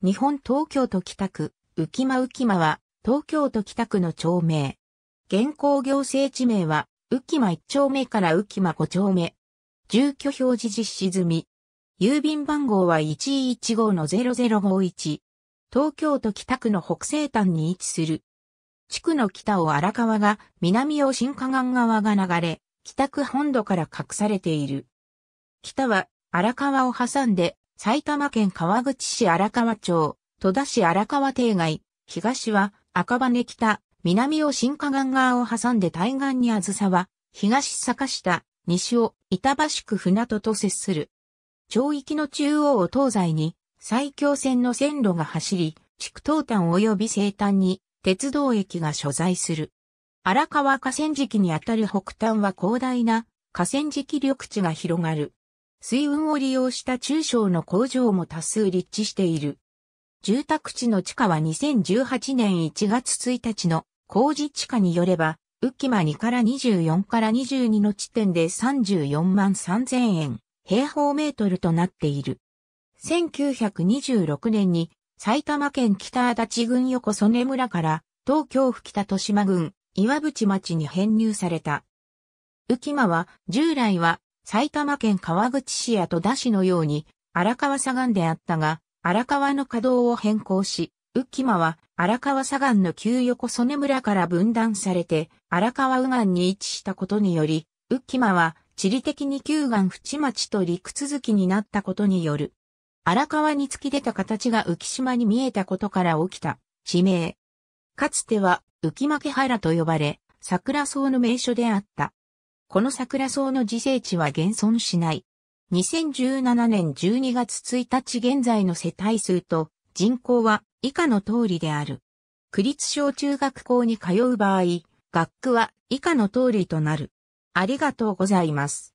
日本東京都北区、浮間浮間は、東京都北区の町名。現行行政地名は、浮間1丁目から浮間5丁目。住居表示実施済み。郵便番号は115-0051。東京都北区の北西端に位置する。地区の北を荒川が、南を新河岸川が流れ、北区本土から隠されている。北は荒川を挟んで埼玉県川口市荒川町、戸田市荒川邸外、東は赤羽北、南を新河岸側を挟んで対岸にあずさは、東坂下、西を板橋区船戸と接する。町域の中央を東西に最強線の線路が走り、地区東端及び西端に鉄道駅が所在する。荒川河川敷にあたる北端は広大な河川敷緑地が広がる。水運を利用した中小の工場も多数立地している。住宅地の地価は2018年1月1日の工事地価によれば、浮間2から24から22の地点で34万3000円平方メートルとなっている。1926年に埼玉県北足立郡横曽根村から東京府北豊島郡岩淵町に編入された。浮間は従来は埼玉県川口市や戸田市のように荒川左岸であったが、荒川の稼働を変更し、浮間は荒川左岸の旧横曽根村から分断されて荒川右岸に位置したことにより、浮間は地理的に旧岸淵町と陸続きになったことによる。荒川に突き出た形が浮島に見えたことから起きた地名。かつては浮間家原と呼ばれ、桜草の名所であった。この桜草の自生地は現存しない。2017年12月1日現在の世帯数と人口は以下の通りである。区立小中学校に通う場合、学区は以下の通りとなる。ありがとうございます。